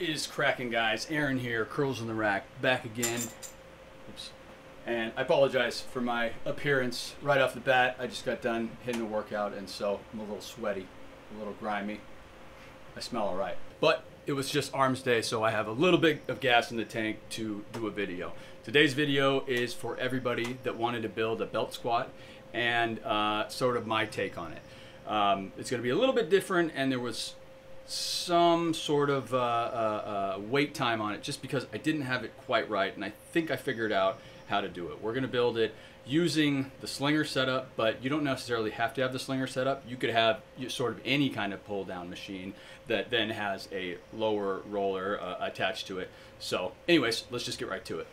Is cracking, guys? Aaron here, Curls in the Rack, back again. Oops. And I apologize for my appearance right off the bat. I just got done hitting a workout, and so I'm a little sweaty, a little grimy. I smell all right. But it was just arms day, so I have a little bit of gas in the tank to do a video. Today's video is for everybody that wanted to build a belt squat and uh, sort of my take on it. Um, it's going to be a little bit different, and there was some sort of uh, uh, uh, wait time on it just because I didn't have it quite right, and I think I figured out how to do it. We're going to build it using the slinger setup, but you don't necessarily have to have the slinger setup. You could have sort of any kind of pull down machine that then has a lower roller uh, attached to it. So anyways, let's just get right to it.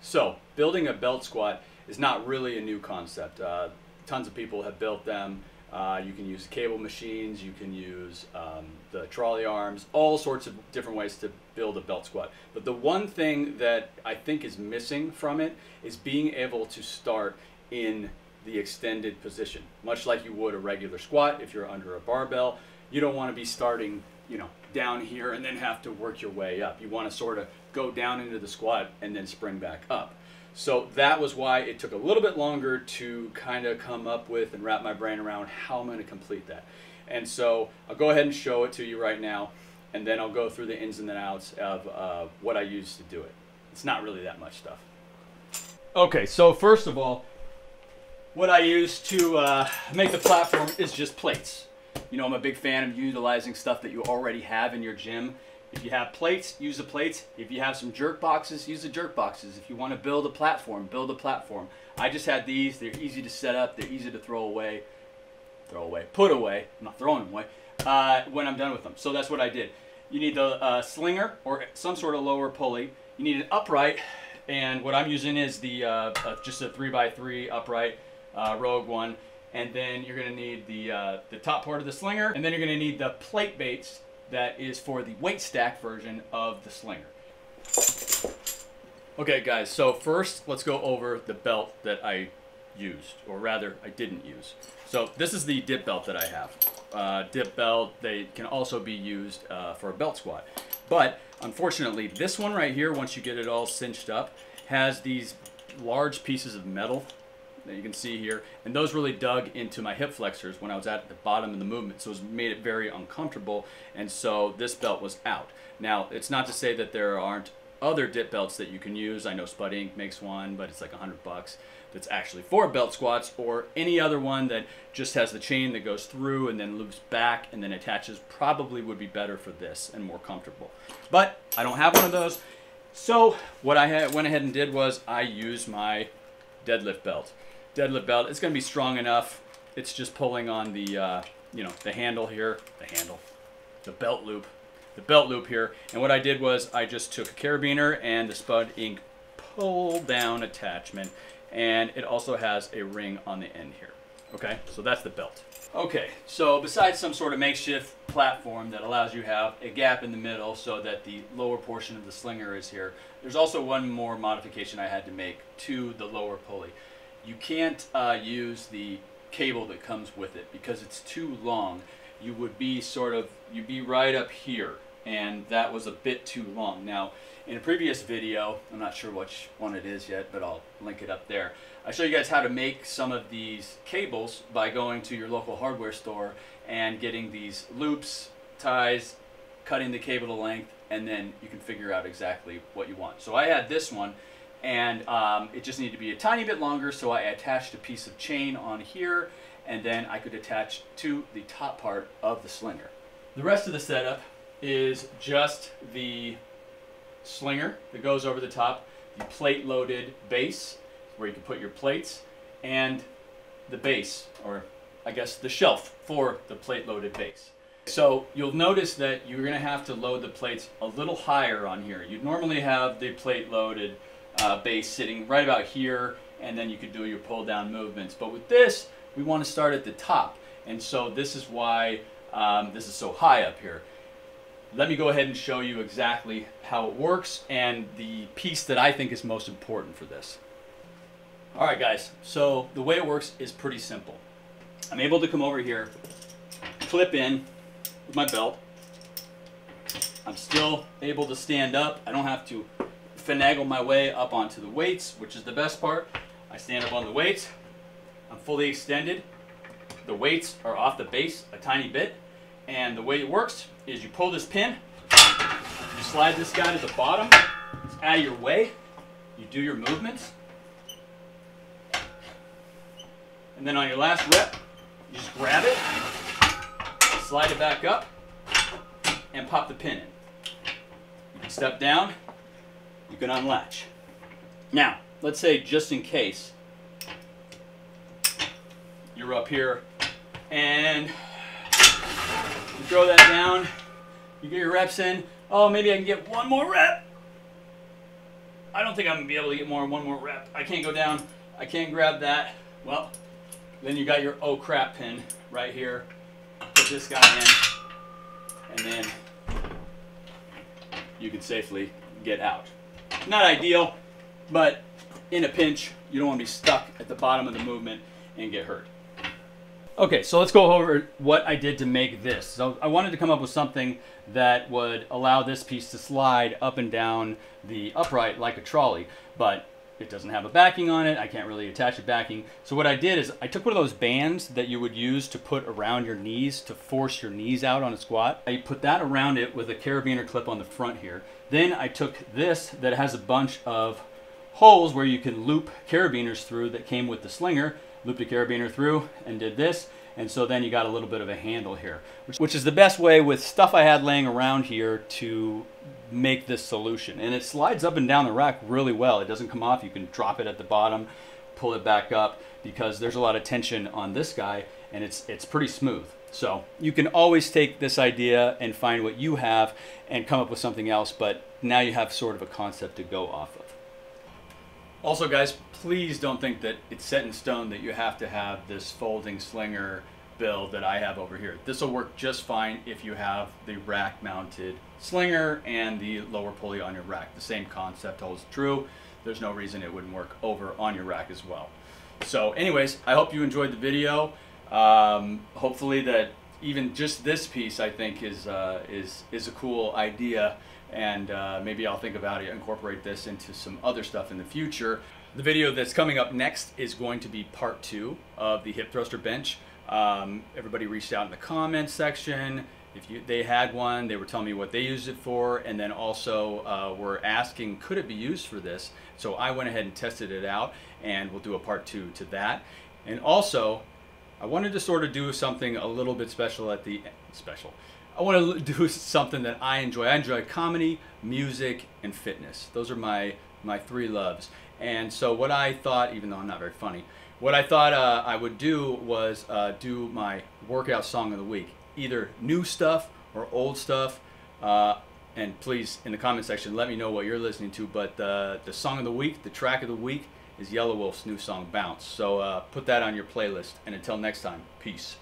So building a belt squat is not really a new concept. Uh, tons of people have built them. Uh, you can use cable machines, you can use um, the trolley arms, all sorts of different ways to build a belt squat. But the one thing that I think is missing from it is being able to start in the extended position, much like you would a regular squat if you're under a barbell. You don't want to be starting, you know, down here and then have to work your way up. You want to sort of go down into the squat and then spring back up. So that was why it took a little bit longer to kind of come up with and wrap my brain around how I'm going to complete that. And so I'll go ahead and show it to you right now, and then I'll go through the ins and the outs of uh, what I use to do it. It's not really that much stuff. Okay, so first of all, what I use to uh, make the platform is just plates. You know, I'm a big fan of utilizing stuff that you already have in your gym if you have plates, use the plates. If you have some jerk boxes, use the jerk boxes. If you want to build a platform, build a platform. I just had these. They're easy to set up. They're easy to throw away. Throw away. Put away. I'm not throwing them away. Uh, when I'm done with them. So that's what I did. You need the uh, slinger or some sort of lower pulley. You need an upright. And what I'm using is the uh, uh just a 3x3 upright uh, Rogue one. And then you're going to need the, uh, the top part of the slinger. And then you're going to need the plate base that is for the weight stack version of the Slinger. Okay guys, so first let's go over the belt that I used, or rather I didn't use. So this is the dip belt that I have. Uh, dip belt, they can also be used uh, for a belt squat. But unfortunately, this one right here, once you get it all cinched up, has these large pieces of metal that you can see here. And those really dug into my hip flexors when I was at the bottom of the movement. So it made it very uncomfortable. And so this belt was out. Now, it's not to say that there aren't other dip belts that you can use. I know Spud Inc. makes one, but it's like a hundred bucks. That's actually for belt squats, or any other one that just has the chain that goes through and then loops back and then attaches. Probably would be better for this and more comfortable. But I don't have one of those. So what I went ahead and did was I used my deadlift belt deadlift belt. It's going to be strong enough. It's just pulling on the, uh, you know, the handle here, the handle, the belt loop, the belt loop here. And what I did was I just took a carabiner and the Spud Inc. pull down attachment. And it also has a ring on the end here. Okay, so that's the belt. Okay, so besides some sort of makeshift platform that allows you have a gap in the middle so that the lower portion of the slinger is here, there's also one more modification I had to make to the lower pulley you can't uh, use the cable that comes with it because it's too long. You would be sort of, you'd be right up here and that was a bit too long. Now, in a previous video, I'm not sure which one it is yet, but I'll link it up there. I show you guys how to make some of these cables by going to your local hardware store and getting these loops, ties, cutting the cable to length, and then you can figure out exactly what you want. So I had this one and um, it just needed to be a tiny bit longer so I attached a piece of chain on here and then I could attach to the top part of the slinger. The rest of the setup is just the slinger that goes over the top, the plate loaded base where you can put your plates and the base or I guess the shelf for the plate loaded base. So you'll notice that you're going to have to load the plates a little higher on here. You'd normally have the plate loaded uh, base sitting right about here, and then you could do your pull down movements. But with this, we want to start at the top. And so this is why um, this is so high up here. Let me go ahead and show you exactly how it works and the piece that I think is most important for this. All right, guys, so the way it works is pretty simple. I'm able to come over here, clip in with my belt. I'm still able to stand up. I don't have to finagle my way up onto the weights, which is the best part. I stand up on the weights. I'm fully extended. The weights are off the base a tiny bit. And the way it works is you pull this pin, you slide this guy to the bottom, it's out of your way, you do your movements, and then on your last rep, you just grab it, slide it back up, and pop the pin in. You can step down, you can unlatch. Now, let's say just in case you're up here and you throw that down, you get your reps in. Oh, maybe I can get one more rep. I don't think I'm gonna be able to get more one more rep. I can't go down. I can't grab that. Well, then you got your oh crap pin right here. Put this guy in, and then you can safely get out. Not ideal, but in a pinch, you don't want to be stuck at the bottom of the movement and get hurt. Okay, so let's go over what I did to make this. So I wanted to come up with something that would allow this piece to slide up and down the upright like a trolley, but it doesn't have a backing on it. I can't really attach a backing. So what I did is I took one of those bands that you would use to put around your knees to force your knees out on a squat. I put that around it with a carabiner clip on the front here. Then I took this that has a bunch of holes where you can loop carabiners through that came with the slinger looped a carabiner through and did this. And so then you got a little bit of a handle here, which, which is the best way with stuff I had laying around here to make this solution. And it slides up and down the rack really well. It doesn't come off. You can drop it at the bottom, pull it back up because there's a lot of tension on this guy and it's, it's pretty smooth. So you can always take this idea and find what you have and come up with something else, but now you have sort of a concept to go off of. Also, guys, please don't think that it's set in stone that you have to have this folding slinger build that I have over here. This will work just fine if you have the rack mounted slinger and the lower pulley on your rack. The same concept holds true. There's no reason it wouldn't work over on your rack as well. So anyways, I hope you enjoyed the video. Um, hopefully that even just this piece I think is, uh, is, is a cool idea and uh, maybe I'll think about it, incorporate this into some other stuff in the future. The video that's coming up next is going to be part two of the hip thruster bench. Um, everybody reached out in the comments section. If you, they had one, they were telling me what they used it for, and then also uh, were asking, could it be used for this? So I went ahead and tested it out, and we'll do a part two to that. And also, I wanted to sort of do something a little bit special at the special. I want to do something that I enjoy. I enjoy comedy, music, and fitness. Those are my my three loves. And so what I thought, even though I'm not very funny, what I thought uh, I would do was uh, do my workout song of the week, either new stuff or old stuff. Uh, and please, in the comment section, let me know what you're listening to. But the the song of the week, the track of the week, is Yelawolf's new song "Bounce." So uh, put that on your playlist. And until next time, peace.